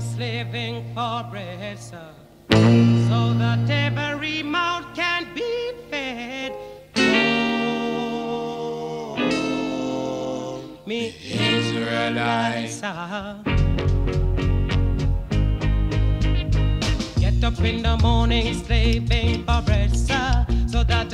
slaving for bread, sir, so that every mouth can be fed. Oh, me Israelites, sir. Get up in the morning, slaving for bread, sir, so that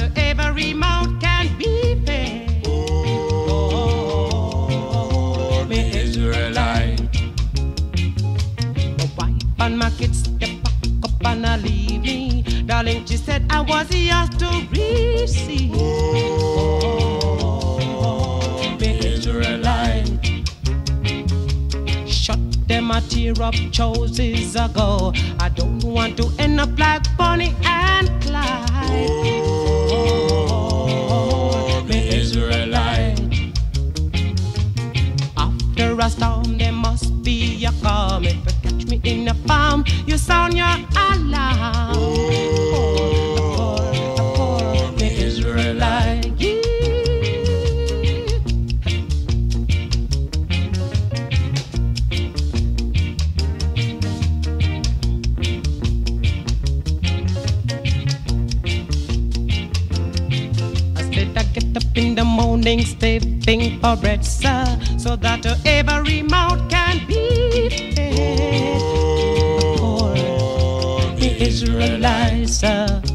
and my kids, they pack up and I leave me. Darling, she said I was yours to receive. Oh, Israelite. Shut them a tear up choices ago. I don't want to end up like Bonnie and Clyde. Oh, me Israelite. After a storm, there must be a calm. get up in the morning stepping for bread, sir, so that every mouth can be fed. The poor Israelites, sir.